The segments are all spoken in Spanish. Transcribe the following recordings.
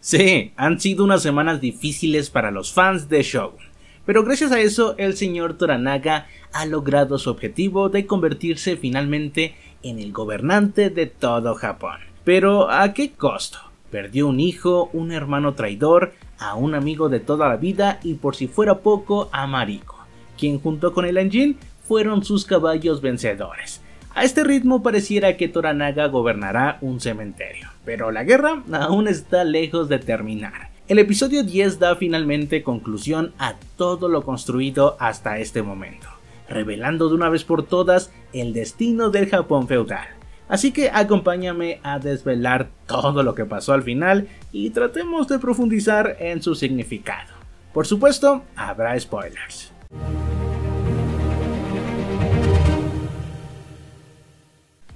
Sí, han sido unas semanas difíciles para los fans de Shogun, pero gracias a eso el señor Toranaga ha logrado su objetivo de convertirse finalmente en el gobernante de todo Japón. Pero ¿a qué costo? Perdió un hijo, un hermano traidor, a un amigo de toda la vida y por si fuera poco a Mariko, quien junto con el engine fueron sus caballos vencedores. A este ritmo pareciera que Toranaga gobernará un cementerio, pero la guerra aún está lejos de terminar. El episodio 10 da finalmente conclusión a todo lo construido hasta este momento, revelando de una vez por todas el destino del Japón feudal. Así que acompáñame a desvelar todo lo que pasó al final y tratemos de profundizar en su significado. Por supuesto, habrá spoilers.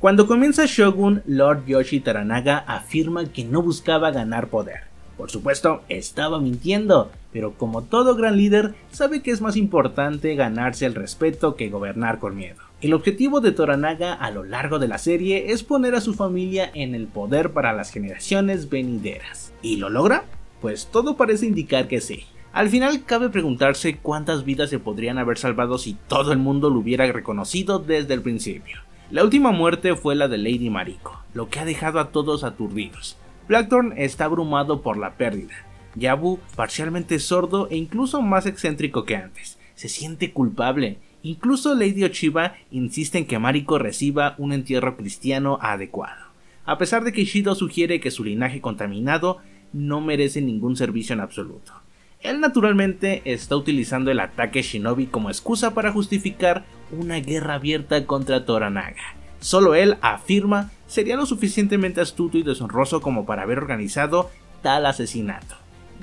Cuando comienza Shogun, Lord Yoshi Taranaga afirma que no buscaba ganar poder. Por supuesto, estaba mintiendo, pero como todo gran líder, sabe que es más importante ganarse el respeto que gobernar con miedo. El objetivo de Toranaga a lo largo de la serie es poner a su familia en el poder para las generaciones venideras. ¿Y lo logra? Pues todo parece indicar que sí. Al final cabe preguntarse cuántas vidas se podrían haber salvado si todo el mundo lo hubiera reconocido desde el principio. La última muerte fue la de Lady Mariko, lo que ha dejado a todos aturdidos. Blackthorn está abrumado por la pérdida. Yabu, parcialmente sordo e incluso más excéntrico que antes, se siente culpable. Incluso Lady Ochiba insiste en que Mariko reciba un entierro cristiano adecuado. A pesar de que Shido sugiere que su linaje contaminado no merece ningún servicio en absoluto. Él naturalmente está utilizando el ataque Shinobi como excusa para justificar una guerra abierta contra Toranaga. Solo él afirma sería lo suficientemente astuto y deshonroso como para haber organizado tal asesinato.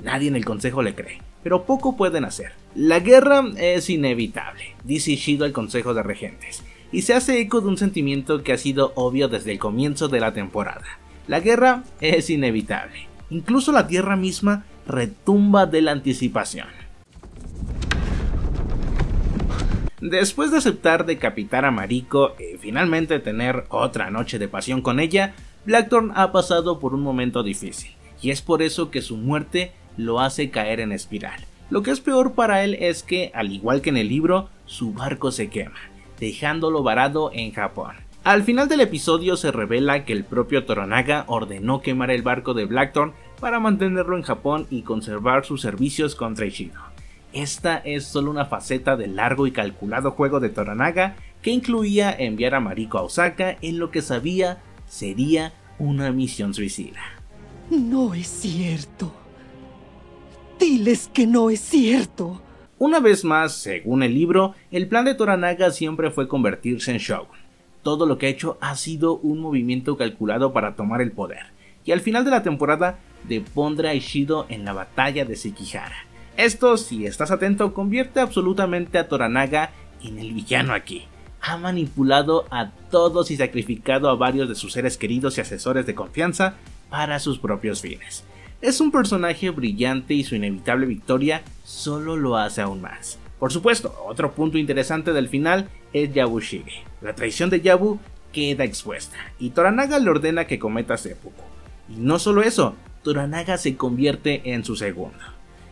Nadie en el consejo le cree, pero poco pueden hacer. La guerra es inevitable, dice Ishido al consejo de regentes, y se hace eco de un sentimiento que ha sido obvio desde el comienzo de la temporada. La guerra es inevitable. Incluso la tierra misma retumba de la anticipación. Después de aceptar decapitar a Mariko y finalmente tener otra noche de pasión con ella, Blackthorn ha pasado por un momento difícil, y es por eso que su muerte lo hace caer en espiral. Lo que es peor para él es que, al igual que en el libro, su barco se quema, dejándolo varado en Japón. Al final del episodio se revela que el propio Toranaga ordenó quemar el barco de Blackthorn para mantenerlo en Japón y conservar sus servicios contra Ishido. Esta es solo una faceta del largo y calculado juego de Toranaga que incluía enviar a Mariko a Osaka en lo que sabía sería una misión suicida. No es cierto. Diles que no es cierto. Una vez más, según el libro, el plan de Toranaga siempre fue convertirse en Shogun. Todo lo que ha hecho ha sido un movimiento calculado para tomar el poder, y al final de la temporada depondrá a Ishido en la batalla de Sekihara. Esto, si estás atento, convierte absolutamente a Toranaga en el villano aquí. Ha manipulado a todos y sacrificado a varios de sus seres queridos y asesores de confianza para sus propios fines. Es un personaje brillante y su inevitable victoria solo lo hace aún más. Por supuesto, otro punto interesante del final es Yabushige. La traición de Yabu queda expuesta y Toranaga le ordena que cometa seppuku. Y no solo eso, Toranaga se convierte en su segundo.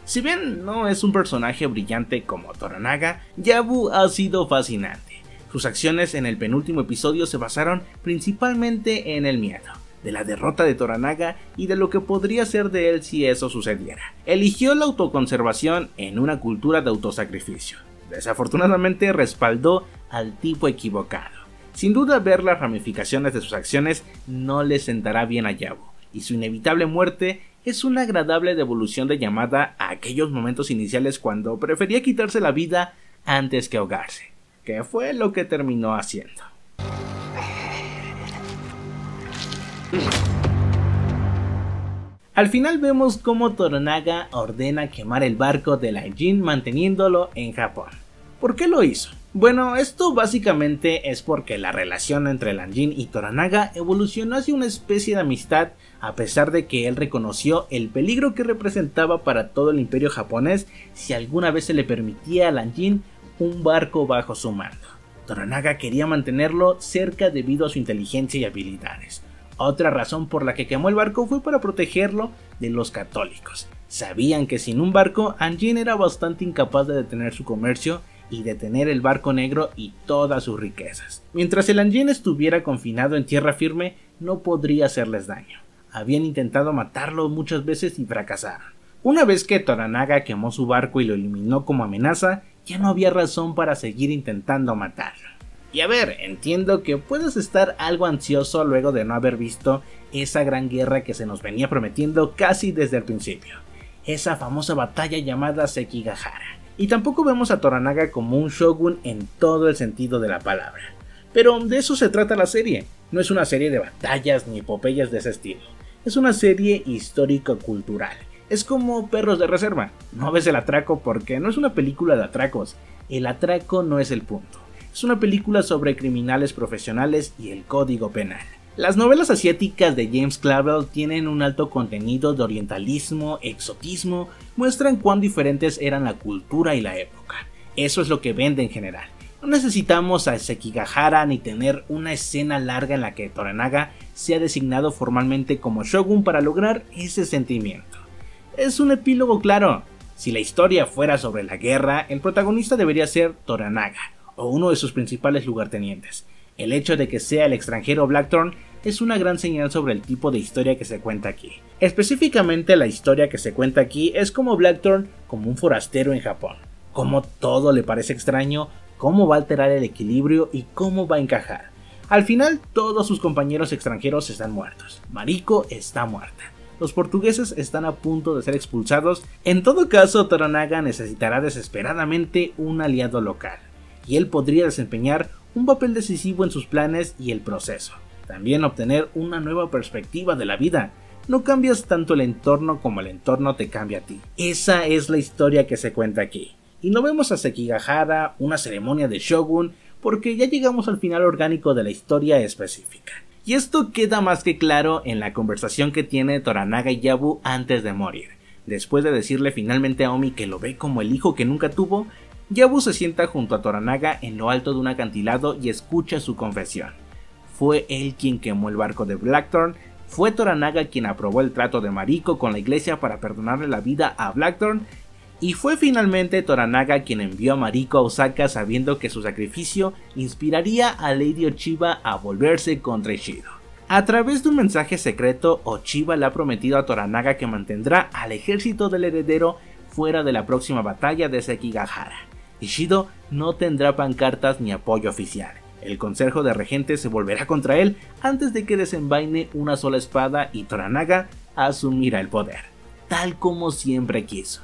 Si bien no es un personaje brillante como Toranaga, Yabu ha sido fascinante. Sus acciones en el penúltimo episodio se basaron principalmente en el miedo, de la derrota de Toranaga y de lo que podría ser de él si eso sucediera. Eligió la autoconservación en una cultura de autosacrificio. Desafortunadamente respaldó al tipo equivocado. Sin duda ver las ramificaciones de sus acciones no le sentará bien a Yabu y su inevitable muerte es una agradable devolución de llamada a aquellos momentos iniciales cuando prefería quitarse la vida antes que ahogarse, que fue lo que terminó haciendo. Al final vemos cómo Toranaga ordena quemar el barco de la Jin manteniéndolo en Japón. ¿Por qué lo hizo? Bueno, esto básicamente es porque la relación entre Lanjin y Toranaga evolucionó hacia una especie de amistad a pesar de que él reconoció el peligro que representaba para todo el imperio japonés si alguna vez se le permitía a Lanjin un barco bajo su mando. Toranaga quería mantenerlo cerca debido a su inteligencia y habilidades. Otra razón por la que quemó el barco fue para protegerlo de los católicos. Sabían que sin un barco, Anjin era bastante incapaz de detener su comercio y detener el barco negro y todas sus riquezas. Mientras el Anjin estuviera confinado en tierra firme, no podría hacerles daño. Habían intentado matarlo muchas veces y fracasaron. Una vez que Toranaga quemó su barco y lo eliminó como amenaza, ya no había razón para seguir intentando matarlo. Y a ver, entiendo que puedes estar algo ansioso luego de no haber visto esa gran guerra que se nos venía prometiendo casi desde el principio, esa famosa batalla llamada Sekigahara. Y tampoco vemos a Toranaga como un shogun en todo el sentido de la palabra. Pero de eso se trata la serie, no es una serie de batallas ni epopeyas de ese estilo, es una serie histórico-cultural. Es como Perros de Reserva, no ves el atraco porque no es una película de atracos, el atraco no es el punto es una película sobre criminales profesionales y el código penal. Las novelas asiáticas de James Clavell tienen un alto contenido de orientalismo, exotismo, muestran cuán diferentes eran la cultura y la época. Eso es lo que vende en general. No necesitamos a Sekigahara ni tener una escena larga en la que Toranaga sea designado formalmente como shogun para lograr ese sentimiento. Es un epílogo claro. Si la historia fuera sobre la guerra, el protagonista debería ser Toranaga, o uno de sus principales lugartenientes. El hecho de que sea el extranjero Blackthorn es una gran señal sobre el tipo de historia que se cuenta aquí. Específicamente la historia que se cuenta aquí es como Blackthorn como un forastero en Japón, cómo todo le parece extraño, cómo va a alterar el equilibrio y cómo va a encajar. Al final todos sus compañeros extranjeros están muertos, Mariko está muerta, los portugueses están a punto de ser expulsados, en todo caso Toranaga necesitará desesperadamente un aliado local y él podría desempeñar un papel decisivo en sus planes y el proceso. También obtener una nueva perspectiva de la vida. No cambias tanto el entorno como el entorno te cambia a ti. Esa es la historia que se cuenta aquí. Y no vemos a Sekigahara, una ceremonia de Shogun, porque ya llegamos al final orgánico de la historia específica. Y esto queda más que claro en la conversación que tiene Toranaga y Yabu antes de morir. Después de decirle finalmente a Omi que lo ve como el hijo que nunca tuvo, Yabu se sienta junto a Toranaga en lo alto de un acantilado y escucha su confesión. Fue él quien quemó el barco de Blackthorn, fue Toranaga quien aprobó el trato de Mariko con la iglesia para perdonarle la vida a Blackthorn, y fue finalmente Toranaga quien envió a Mariko a Osaka sabiendo que su sacrificio inspiraría a Lady Ochiba a volverse contra Ishido. A través de un mensaje secreto, Ochiba le ha prometido a Toranaga que mantendrá al ejército del heredero fuera de la próxima batalla de Sekigahara. Ishido no tendrá pancartas ni apoyo oficial. El Consejo de Regentes se volverá contra él antes de que desenvaine una sola espada y Toranaga asumirá el poder, tal como siempre quiso.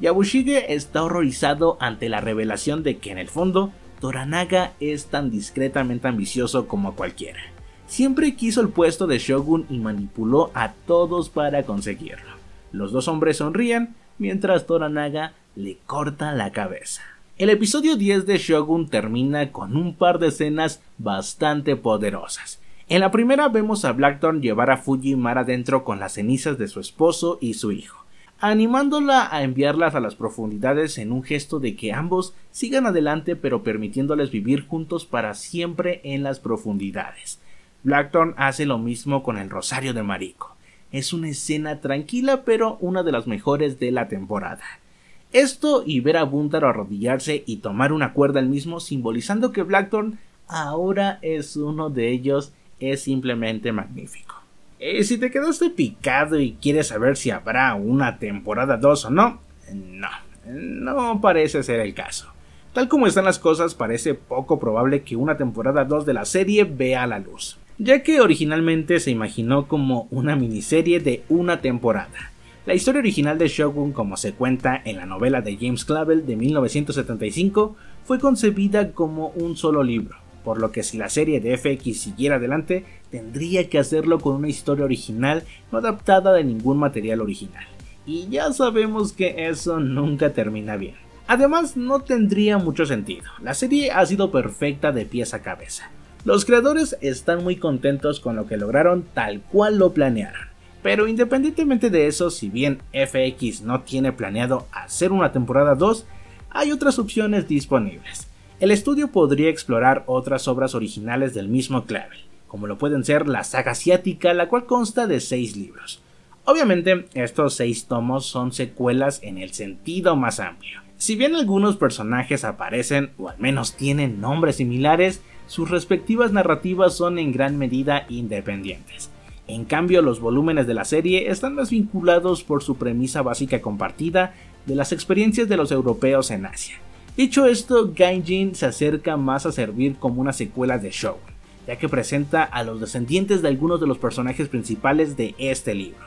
Yabushige está horrorizado ante la revelación de que en el fondo Toranaga es tan discretamente ambicioso como cualquiera. Siempre quiso el puesto de Shogun y manipuló a todos para conseguirlo. Los dos hombres sonríen mientras Toranaga le corta la cabeza. El episodio 10 de Shogun termina con un par de escenas bastante poderosas. En la primera vemos a Blackthorn llevar a Fuji mar adentro con las cenizas de su esposo y su hijo, animándola a enviarlas a las profundidades en un gesto de que ambos sigan adelante pero permitiéndoles vivir juntos para siempre en las profundidades. Blackthorn hace lo mismo con el Rosario de Mariko. Es una escena tranquila pero una de las mejores de la temporada. Esto y ver a Buntaro arrodillarse y tomar una cuerda al mismo, simbolizando que Blackthorn ahora es uno de ellos, es simplemente magnífico. Eh, si te quedaste picado y quieres saber si habrá una temporada 2 o no, no, no parece ser el caso. Tal como están las cosas, parece poco probable que una temporada 2 de la serie vea la luz, ya que originalmente se imaginó como una miniserie de una temporada. La historia original de Shogun, como se cuenta en la novela de James Clavell de 1975, fue concebida como un solo libro, por lo que si la serie de FX siguiera adelante, tendría que hacerlo con una historia original no adaptada de ningún material original. Y ya sabemos que eso nunca termina bien. Además, no tendría mucho sentido. La serie ha sido perfecta de pies a cabeza. Los creadores están muy contentos con lo que lograron tal cual lo planearon. Pero independientemente de eso, si bien FX no tiene planeado hacer una temporada 2, hay otras opciones disponibles. El estudio podría explorar otras obras originales del mismo Clavel, como lo pueden ser la saga asiática, la cual consta de 6 libros. Obviamente, estos 6 tomos son secuelas en el sentido más amplio. Si bien algunos personajes aparecen o al menos tienen nombres similares, sus respectivas narrativas son en gran medida independientes. En cambio, los volúmenes de la serie están más vinculados por su premisa básica compartida de las experiencias de los europeos en Asia. Dicho esto, Gaijin se acerca más a servir como una secuela de Shogun, ya que presenta a los descendientes de algunos de los personajes principales de este libro.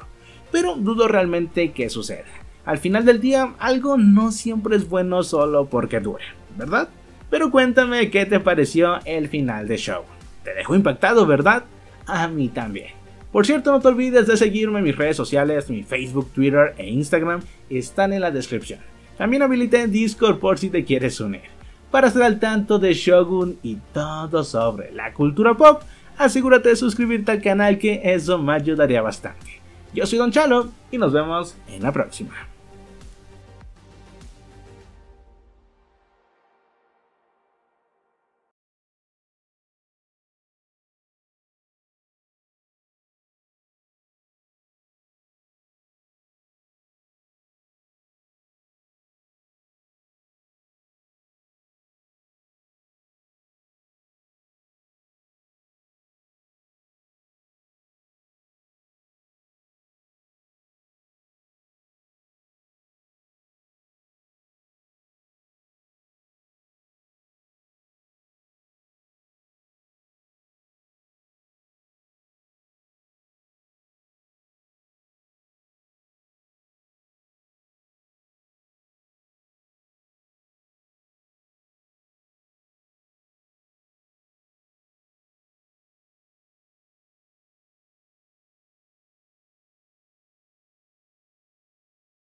Pero dudo realmente que suceda. Al final del día, algo no siempre es bueno solo porque dure, ¿verdad? Pero cuéntame qué te pareció el final de Shogun. Te dejó impactado, ¿verdad? A mí también. Por cierto, no te olvides de seguirme en mis redes sociales, mi Facebook, Twitter e Instagram están en la descripción. También habilité Discord por si te quieres unir. Para estar al tanto de Shogun y todo sobre la cultura pop, asegúrate de suscribirte al canal que eso me ayudaría bastante. Yo soy Don Chalo y nos vemos en la próxima.